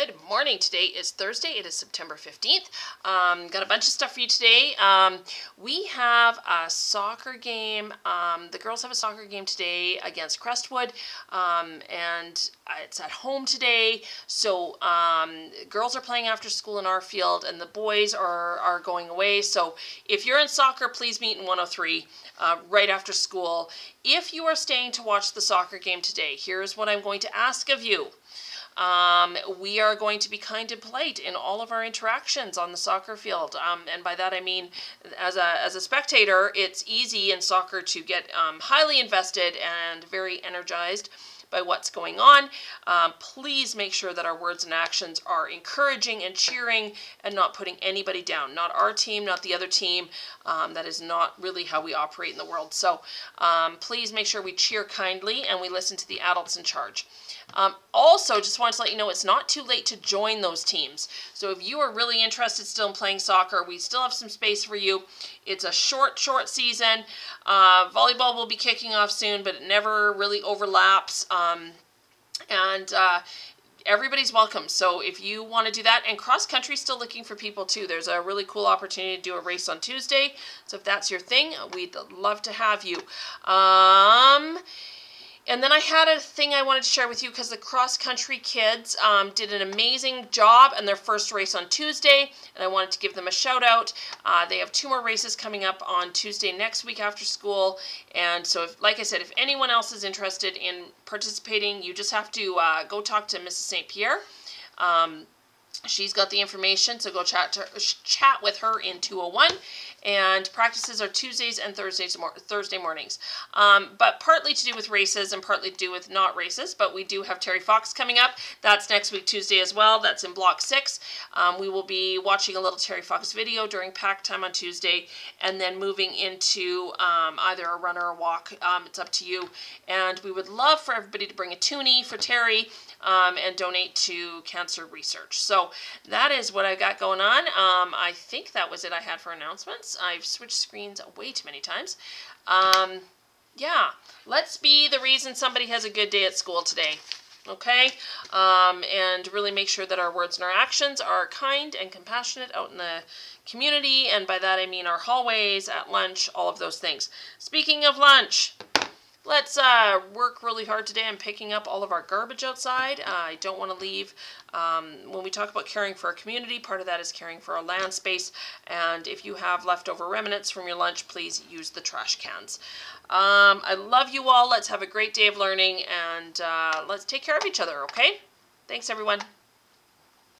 Good morning. Today is Thursday. It is September 15th. Um, got a bunch of stuff for you today. Um, we have a soccer game. Um, the girls have a soccer game today against Crestwood, um, and it's at home today. So um, girls are playing after school in our field, and the boys are, are going away. So if you're in soccer, please meet in 103 uh, right after school. If you are staying to watch the soccer game today, here's what I'm going to ask of you. Um, we are going to be kind and polite in all of our interactions on the soccer field. Um, and by that I mean, as a, as a spectator, it's easy in soccer to get um, highly invested and very energized by what's going on. Um, please make sure that our words and actions are encouraging and cheering and not putting anybody down. Not our team, not the other team. Um, that is not really how we operate in the world. So um, please make sure we cheer kindly and we listen to the adults in charge. Um, also, just wanted to let you know it's not too late to join those teams. So if you are really interested still in playing soccer, we still have some space for you. It's a short, short season. Uh, volleyball will be kicking off soon, but it never really overlaps. Um, and uh, everybody's welcome. So if you want to do that, and cross country still looking for people too. There's a really cool opportunity to do a race on Tuesday. So if that's your thing, we'd love to have you. Um, and then I had a thing I wanted to share with you because the cross country kids um, did an amazing job in their first race on Tuesday, and I wanted to give them a shout out. Uh, they have two more races coming up on Tuesday next week after school, and so if, like I said, if anyone else is interested in participating, you just have to uh, go talk to Mrs. St. Pierre. Um, she's got the information, so go chat to, chat with her in 201 and practices are Tuesdays and Thursdays mor Thursday mornings. Um, but partly to do with races and partly to do with not races. But we do have Terry Fox coming up. That's next week Tuesday as well. That's in Block Six. Um, we will be watching a little Terry Fox video during pack time on Tuesday, and then moving into um, either a run or a walk. Um, it's up to you. And we would love for everybody to bring a toonie for Terry um, and donate to cancer research. So that is what I've got going on. Um, I think that was it I had for announcements. I've switched screens way too many times. Um, yeah, let's be the reason somebody has a good day at school today. Okay? Um, and really make sure that our words and our actions are kind and compassionate out in the community. And by that I mean our hallways, at lunch, all of those things. Speaking of lunch, Let's uh, work really hard today on picking up all of our garbage outside. Uh, I don't want to leave. Um, when we talk about caring for our community, part of that is caring for our land space. And if you have leftover remnants from your lunch, please use the trash cans. Um, I love you all. Let's have a great day of learning and uh, let's take care of each other, okay? Thanks, everyone.